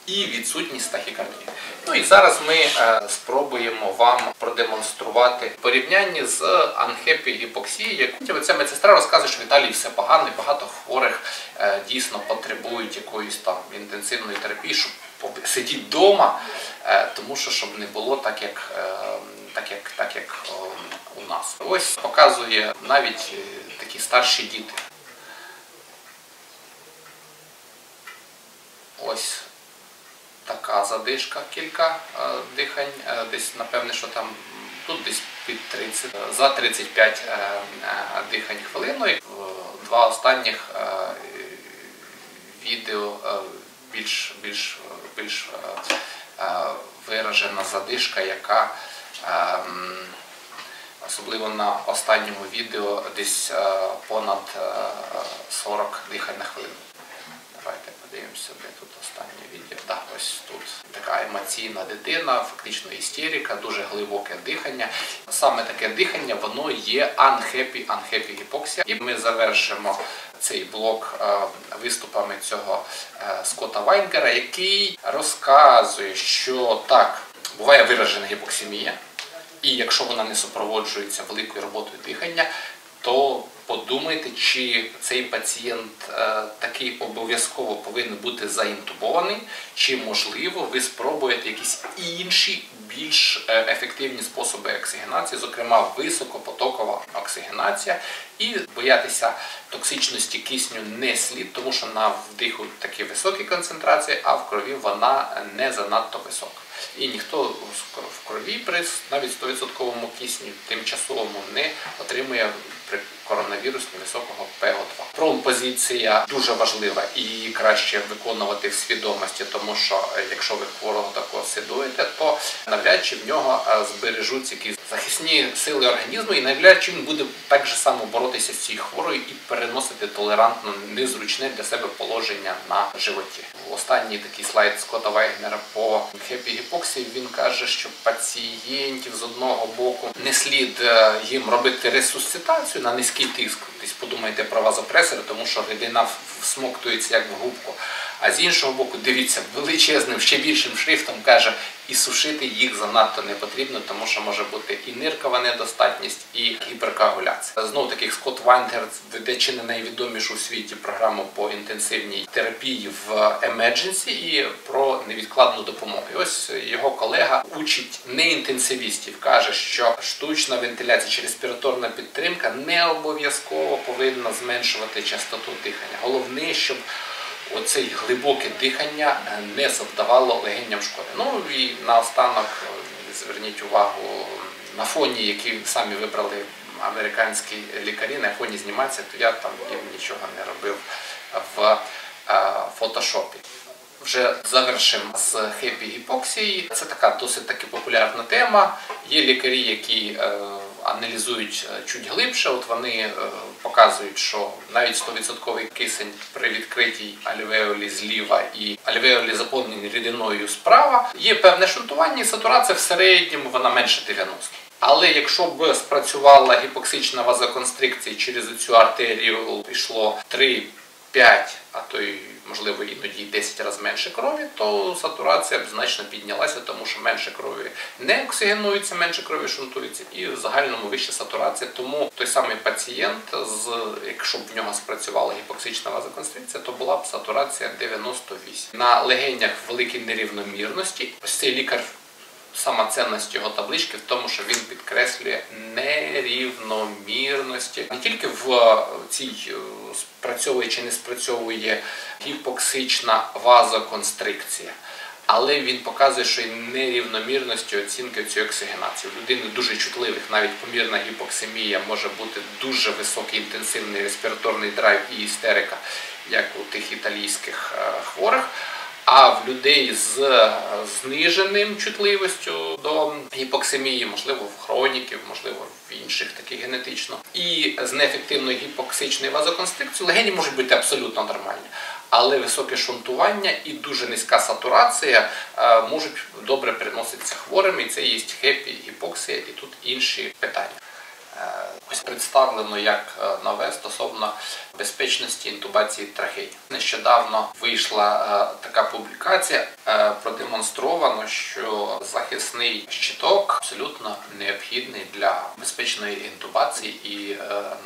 і відсутність тахікардії. Ну і зараз ми е, спробуємо вам продемонструвати порівняння з анхепі гіпоксією. яку Ця медсестра розказує, що в Італії все погано, багато хворих е, дійсно потребують якоїсь там інтенсивної терапії, щоб сидіти вдома, е, тому що щоб не було так, як, так, як, так, як у нас. Ось показує навіть такі старші діти. Ось така задишка, кілька е, дихань, е, десь напевне, що там тут десь під 30 за 35 е, е, дихань хвилиною. Е, Два останніх е, відео е, більш, більш, більш е, е, виражена задишка, яка е, особливо на останньому відео десь е, понад е, 40 дихань на хвилину. Давайте подивимося, де тут останнє відео. Да, ось тут така емоційна дитина, фактично істерика, дуже глибоке дихання. Саме таке дихання, воно є unhappy, unhappy гіпоксія. І ми завершимо цей блок е, виступами цього е, Скотта Вайнгера, який розказує, що так, буває виражена гіпоксимія, і якщо вона не супроводжується великою роботою дихання, то подумайте, чи цей пацієнт е, такий обов'язково повинен бути заінтубований, чи можливо ви спробуєте якісь інші більш е, ефективні способи оксигенації, зокрема високопотокова оксигенація, і боятися токсичності кисню не слід, тому що на вдиху такі високі концентрації, а в крові вона не занадто висока. І ніхто в крові при навіть 100% кисню тимчасовому не отримує при коронавірусі високого ПО2. Промпозиція дуже важлива і її краще виконувати в свідомості, тому що е, якщо ви хворого такого сидуєте, то навряд чи в нього е, збережуться якісь захисні сили організму, і навряд чи він буде так же само боротися з цією хворою і переносити толерантно незручне для себе положення на животі. Останній такий слайд Скотта Вайнгарта по happy гіпоксії він каже, що пацієнтів з одного боку не слід е, їм робити ресусцитацію на низький тиск. Десь подумайте про вазопресори, тому що рідина всмоктується як в губку. А з іншого боку, дивіться, величезним, ще більшим шрифтом каже, і сушити їх занадто не потрібно, тому що може бути і ниркова недостатність, і гіперкоагуляція. Знов таки Скотт Вайнгарт веде чи не найвідомішу у світі програму по інтенсивній терапії в Emergency і про невідкладну допомогу. І ось його колега учить неінтенсивістів, каже, що штучна вентиляція чи респіраторна підтримка не обов'язково повинна зменшувати частоту дихання. Головне, щоб оце глибоке дихання не завдавало легеням шкоди. Ну і наостанок е, зверніть увагу на фоні, які самі вибрали американські лікарі, на фоні зніматися, то я там їм нічого не робив в е, фотошопі. Вже завершимо з хепі гіпоксії. Це така досить таки популярна тема. Є лікарі, які е, аналізують е, чуть глибше. От вони е, показують, що навіть 100% кисень при відкритій альвеолі зліва і альвеолі заповнені рідиною справа. Є певне шунтування, і сатурація в середньому вона менше 90. Але якщо б спрацювала гіпоксична вазоконстрикція через цю артерію пішло 3 5, а то й можливо іноді 10 разів менше крові, то сатурація б значно піднялася, тому що менше крові не оксигенується, менше крові шунтується, і в загальному вища сатурація. Тому той самий пацієнт, з якщо б в нього спрацювала гіпоксична вазоконстрикція, то була б сатурація 98. На легенях великій нерівномірності. Ось цей лікар. Сама цінність його таблички в тому, що він підкреслює нерівномірності не тільки в цій е, спрацьовує чи не спрацьовує гіпоксична вазоконстрикція, але він показує, що і нерівномірності оцінки цієї оксигенації. У людини дуже чутливих, навіть помірна гіпоксимія може бути дуже високий інтенсивний респіраторний драйв і істерика, як у тих італійських е, хворих. А в людей з зниженим чутливістю до гіпоксимії, можливо, в хроніків, можливо, в інших таких генетично, і з неефективною гіпоксичною вазоконстрикцією легені можуть бути абсолютно нормальні. Але високе шунтування і дуже низька сатурація е, можуть добре приноситися хворим, і це є хепі, гіпоксія, і тут інші питання. Е, Ось представлено як е, нове стосовно безпечності інтубації трахеї. Нещодавно вийшла е, така публікація, продемонстровано, що захисний щиток абсолютно необхідний для безпечної інтубації, і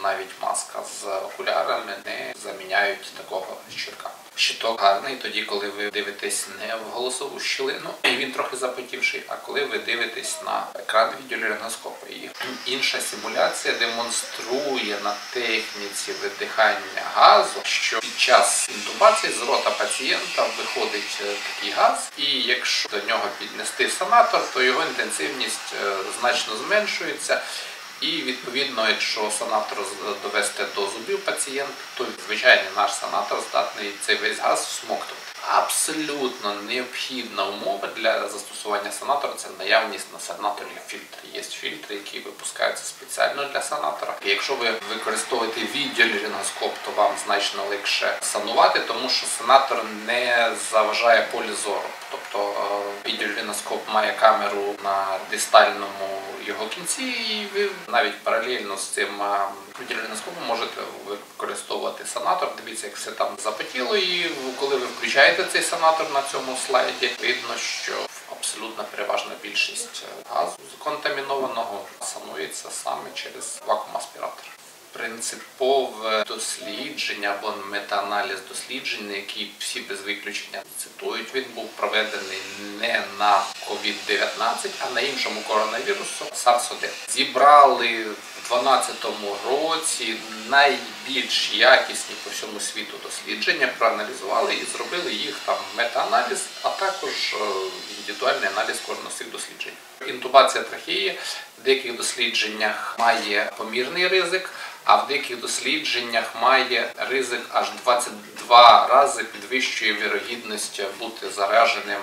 навіть маска з окулярами не заміняють такого щитка. Щиток гарний тоді, коли ви дивитесь не в голосову щілину, він трохи запотівший, а коли ви дивитесь на екран відеолінгоскопу. І інша симуляція демонструє на техніці видихання газу, що під час інтубації з рота пацієнта виходить е, такий газ, і якщо до нього піднести санатор, то його інтенсивність е, значно зменшується. І відповідно, якщо санатор довести до зубів пацієнта, то звичайний наш санатор здатний цей весь газ всмоктувати. Абсолютно необхідна умова для застосування санатора це наявність на санаторі фільтрів. Є фільтри, які випускаються спеціально для санатора. Якщо ви використовуєте відеолінгоскоп, то вам значно легше санувати, тому що санатор не заважає полі зору. Тобто е, відеолінгоскоп має камеру на дистальному його кінці, і ви навіть паралельно з цим е, відеолінгоскопом можете використовувати санатор. Дивіться, як все там запотіло, і коли ви включаєте цей санатор на цьому слайді, видно, що абсолютно переважна більшість е, газу контамінованого санується саме через вакуум-аспіратор. Принципове дослідження або метааналіз досліджень, які всі без виключення цитують, він був проведений не на COVID-19, а на іншому коронавірусу SARS-1. Зібрали в 2012 році найбільш якісні по всьому світу дослідження, проаналізували і зробили їх там метааналіз, а також е, індивідуальний аналіз кожного з цих досліджень. Інтубація трахеї в деяких дослідженнях має помірний ризик, а в деяких дослідженнях має ризик аж 22 рази підвищує вірогідність бути зараженим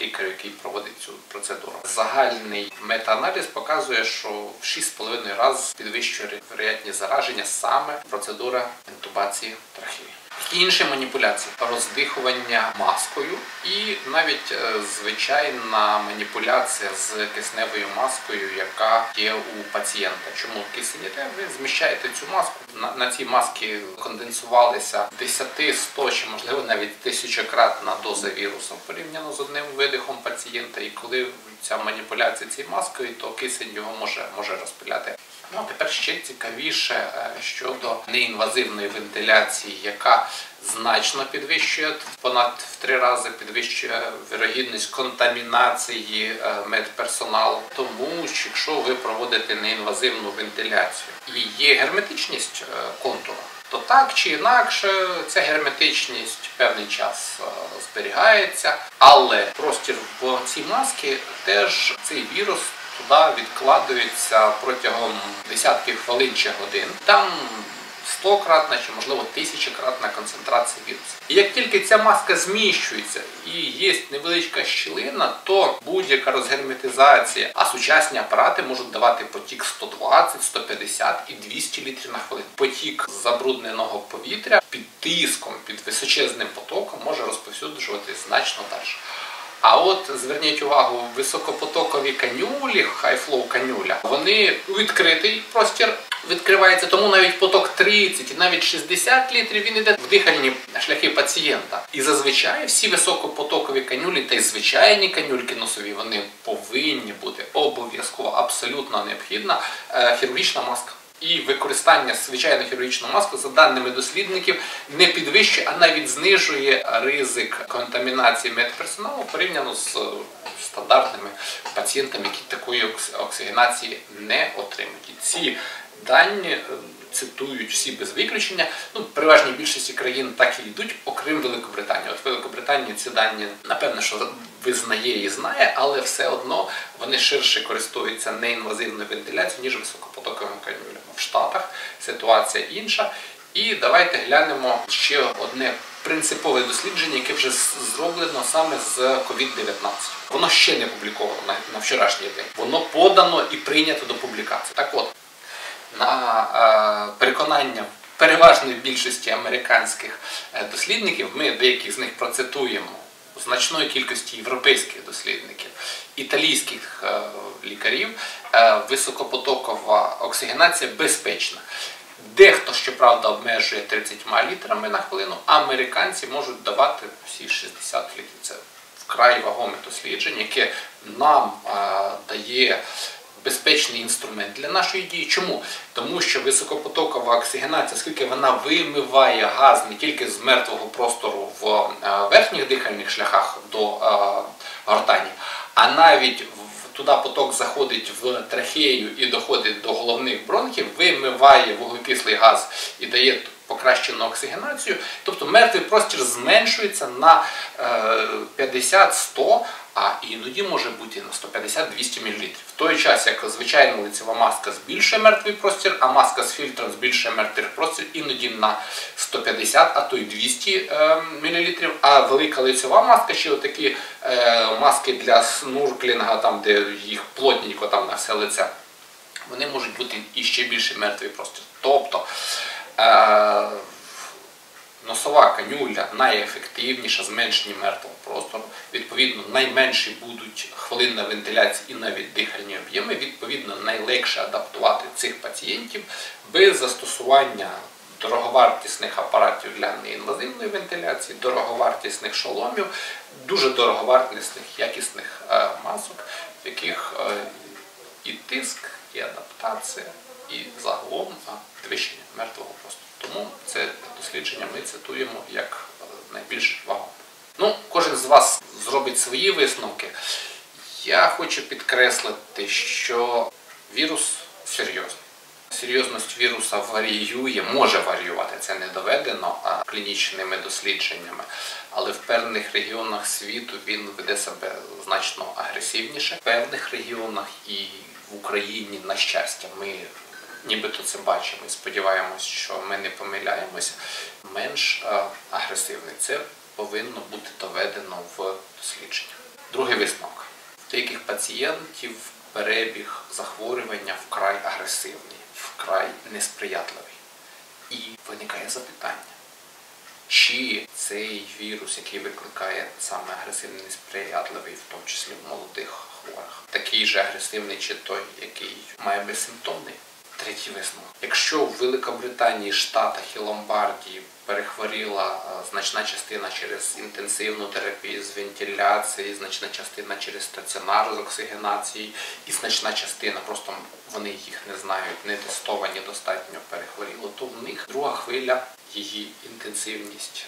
лікарю, який проводить цю процедуру. Загальний метааналіз показує, що в 6,5 разів підвищує вероятність зараження саме процедура інтубації трахеї. Інші маніпуляції? Роздихування маскою і навіть е, звичайна маніпуляція з кисневою маскою, яка є у пацієнта. Чому кисень іде? Ви зміщаєте цю маску. На, на цій масці конденсувалися 10, 100 чи можливо навіть тисячократна доза вірусу порівняно з одним видихом пацієнта. І коли ця маніпуляція цією маскою, то кисень його може, може розпиляти. Ну, а тепер ще цікавіше е, щодо неінвазивної вентиляції, яка значно підвищує понад в три рази підвищує вірогідність контамінації е, медперсоналу. Тому що якщо ви проводите неінвазивну вентиляцію і є герметичність е, контура, то так чи інакше ця герметичність певний час зберігається, але простір в цій масці теж цей вірус туди відкладується протягом десятків хвилин чи годин. Там стократна чи можливо тисячократна концентрація вірусу. І як тільки ця маска зміщується і є невеличка щілина, то будь-яка розгерметизація, а сучасні апарати можуть давати потік 120, 150 і 200 літрів на хвилину. Потік забрудненого повітря під тиском, під височезним потоком може розповсюджуватись значно далі. А от зверніть увагу, високопотокові канюлі, high-flow канюля, вони відкритий простір відкривається, тому навіть поток 30 і навіть 60 літрів він йде в дихальні шляхи пацієнта. І зазвичай всі високопотокові канюлі та й звичайні канюльки носові, вони повинні бути обов'язково абсолютно необхідна е, хірургічна маска. І використання звичайної хірургічної маски, за даними дослідників, не підвищує, а навіть знижує ризик контамінації медперсоналу порівняно з е, стандартними пацієнтами, які такої оксигенації не отримують. І ці дані е, цитують всі без виключення. Ну, переважній більшості країн так і йдуть, окрім Великобританії. От Великобританія ці дані, напевно, що визнає і знає, але все одно вони ширше користуються неінвазивною вентиляцією, ніж високопотоковими канюлями. В Штатах ситуація інша. І давайте глянемо ще одне принципове дослідження, яке вже зроблено саме з COVID-19. Воно ще не публіковано на, на вчорашній день. Воно подано і прийнято до публікації. Так от, на е, переконання переважної більшості американських е, дослідників, ми деяких з них процитуємо значної кількості європейських дослідників, італійських е, лікарів, е, високопотокова оксигенація безпечна. Дехто, щоправда, обмежує 30 літрами на хвилину, а американці можуть давати всі 60 літрів. Це вкрай вагоме дослідження, яке нам е, дає безпечний інструмент для нашої дії. Чому? Тому що високопотокова оксигенація, оскільки вона вимиває газ не тільки з мертвого простору в е, верхніх дихальних шляхах до е, гортані, а навіть туди поток заходить в трахею і доходить до головних бронхів, вимиває вуглекислий газ і дає покращену оксигенацію. Тобто мертвий простір зменшується на 50-100, а іноді може бути на 150-200 мл. В той час, як звичайна лицева маска збільшує мертвий простір, а маска з фільтром збільшує мертвий простір іноді на 150, а то й 200 мл. А велика лицева маска, ще отакі е, маски для снурклінга, там де їх плотненько там на все лице, вони можуть бути і ще більше мертвий простір. Тобто е, носова канюля найефективніша зменшення мертвого простору. Відповідно, найменші будуть хвилинна вентиляція і навіть дихальні об'єми. Відповідно, найлегше адаптувати цих пацієнтів без застосування дороговартісних апаратів для неінвазивної вентиляції, дороговартісних шоломів, дуже дороговартісних якісних е, масок, в яких е, і тиск, і адаптація, і загалом підвищення мертвого простору. Тому це дослідження ми цитуємо як е, найбільш вагоме. Ну, кожен з вас зробить свої висновки. Я хочу підкреслити, що вірус серйозний. Серйозність віруса варіює, може варіювати, це не доведено клінічними дослідженнями, але в певних регіонах світу він веде себе значно агресивніше. В певних регіонах і в Україні, на щастя, ми нібито це бачимо і сподіваємось, що ми не помиляємося, менш агресивний. Це повинно бути доведено в дослідженнях. Другий висновок. У деяких пацієнтів перебіг захворювання вкрай агресивний, вкрай несприятливий. І виникає запитання, чи цей вірус, який викликає саме агресивний несприятливий, в тому числі в молодих хворих, такий же агресивний, чи той, який має безсимптомний? Третій висновок. Якщо в Великобританії, Штатах і Ломбардії перехворіла значна частина через інтенсивну терапію з вентиляції, значна частина через стаціонар з оксигенації, і значна частина, просто вони їх не знають, не тестовані достатньо перехворіло, то в них друга хвиля, її інтенсивність,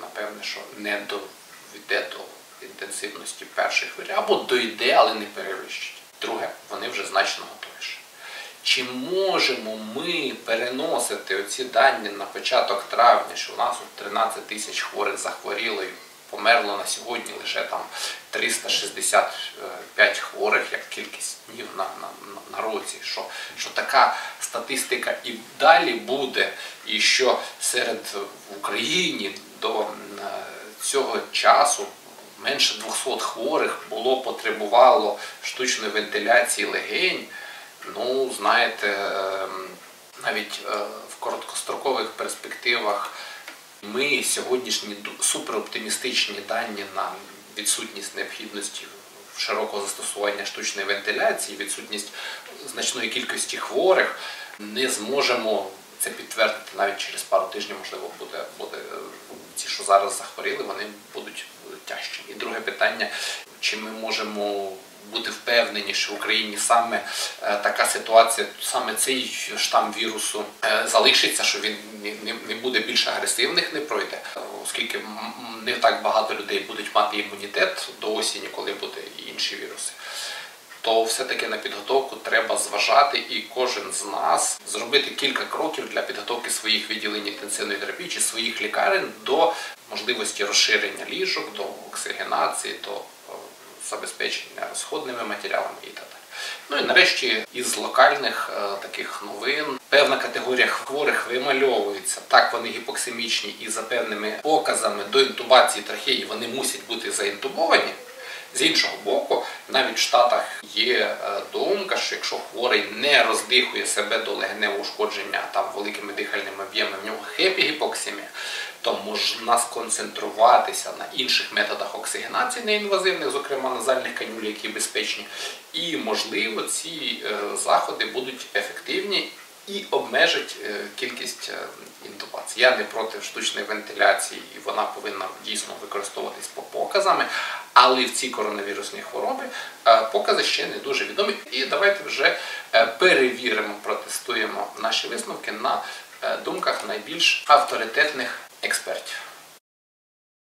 напевне, що не доведе до інтенсивності першої хвилі, або дойде, але не перевищить. Друге, вони вже значно готовіші. Чи можемо ми переносити оці дані на початок травня, що у нас 13 тисяч хворих захворіло і померло на сьогодні лише там 365 хворих, як кількість днів на на, на році, що, що така статистика і далі буде, і що серед в Україні до цього часу менше 200 хворих було потребувало штучної вентиляції легень. Ну, знаєте, навіть в короткострокових перспективах ми сьогоднішні супероптимістичні дані на відсутність необхідності широкого застосування штучної вентиляції, відсутність значної кількості хворих, не зможемо це підтвердити навіть через пару тижнів, можливо, буде, буде ті, що зараз захворіли, вони будуть тяжчі. І друге питання, чи ми можемо бути впевнені, що в Україні саме така ситуація, саме цей штам вірусу залишиться, що він не буде більш агресивних, не пройде, оскільки не так багато людей будуть мати імунітет до осені, коли буде і інші віруси. То все-таки на підготовку треба зважати, і кожен з нас зробити кілька кроків для підготовки своїх відділень інтенсивної терапії чи своїх лікарень до можливості розширення ліжок, до оксигенації, до забезпечення розходними матеріалами і так далі. Ну і нарешті із локальних е, таких новин певна категорія хворих вимальовується. Так, вони гіпоксимічні і за певними показами до інтубації трахеї вони мусять бути заінтубовані. З іншого боку, навіть в Штатах є думка, що якщо хворий не роздихує себе до легеневого ушкодження там великими дихальними об'ємами, в нього хепігіпоксимія, то можна сконцентруватися на інших методах оксигенації неінвазивних, зокрема назальних канюль, які безпечні. І, можливо, ці заходи будуть ефективні і обмежать кількість інтубацій. Я не проти штучної вентиляції, і вона повинна дійсно використовуватись по показами, але в цій коронавірусній хворобі покази ще не дуже відомі. І давайте вже перевіримо, протестуємо наші висновки на думках найбільш авторитетних experto.